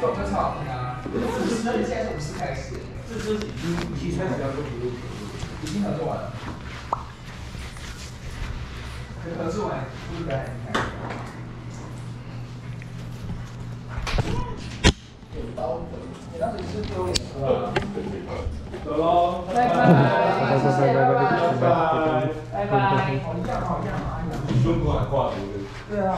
这首歌超好听啊！五十，现在是五十开始，这支已经已经开始要做合作已经合作完了。合合作完，不是来很开心。给刀子，你当时是丢脸是吧？走喽，拜拜，谢谢，拜拜，拜拜。拜拜。好像好像好像。胸口还挂着。对啊。